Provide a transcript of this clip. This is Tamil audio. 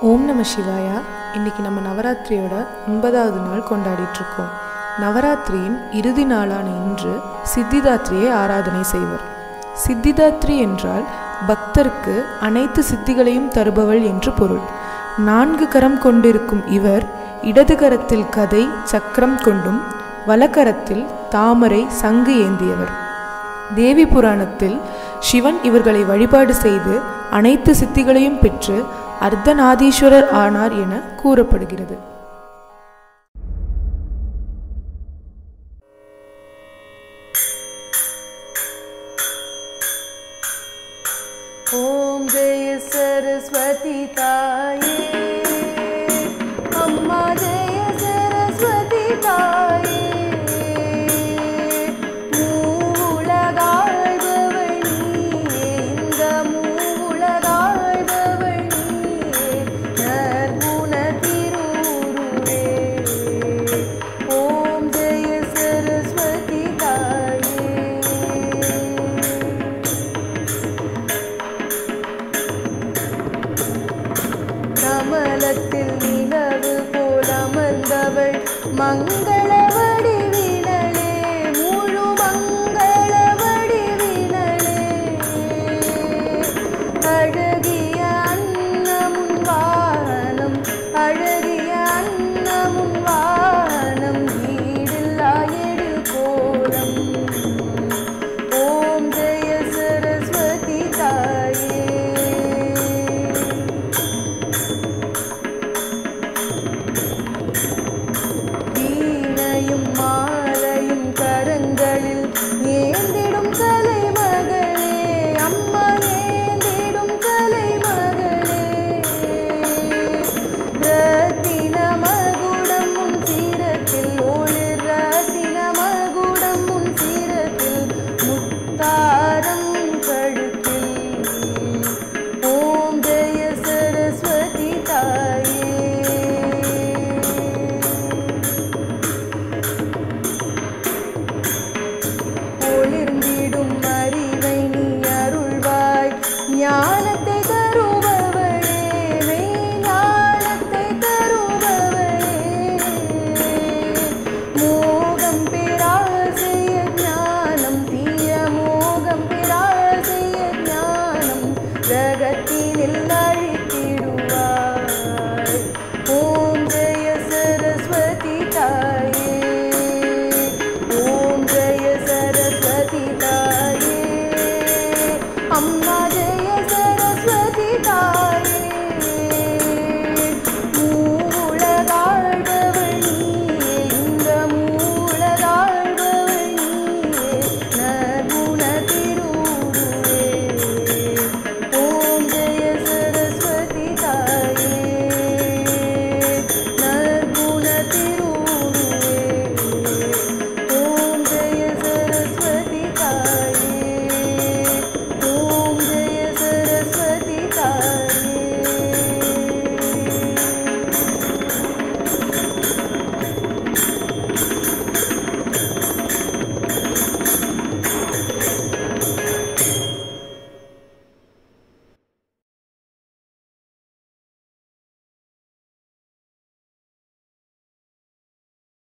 ஓம் நம சிவாயா. இன்னைக்கு நம்ம நவராத்திரியோட ஒன்பதாவது நாள் கொண்டாடிட்டு இருக்கோம் நவராத்திரியின் இறுதி நாளான இன்று சித்திதாத்திரியை ஆராதனை செய்வர். சித்திதாத்ரி என்றால் பக்தருக்கு அனைத்து சித்திகளையும் தருபவள் என்று பொருள். நான்கு கரம் கொண்டிருக்கும் இவர் இடது கரத்தில் கதை சக்கரம் கொண்டும் வலக்கரத்தில் தாமரை சங்கு ஏந்தியவர். தேவி புராணத்தில் சிவன் இவர்களை வழிபாடு செய்து அனைத்து சித்திகளையும் பெற்று அர்த்தநாதீஸ்வரர் ஆனார் என கூறப்படுகிறது. ஓம் ஜெய சரஸ்வதி தாய். கமலத்தில் நிலவு போல் அமர்ந்தவள் மங்கள 감사합니다.